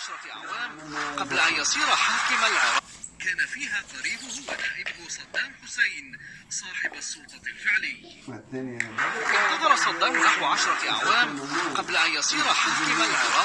عشرة أعوام قبل أن يصير حاكم العراق. كان فيها قريبه ونائبه صدام حسين صاحب السلطة الفعلي. انتظر صدام نحو عشرة أعوام قبل أن يصير حاكم العراق.